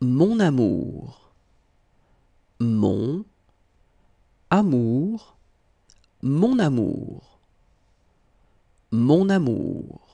Mon amour. Mon amour. Mon amour. Mon amour.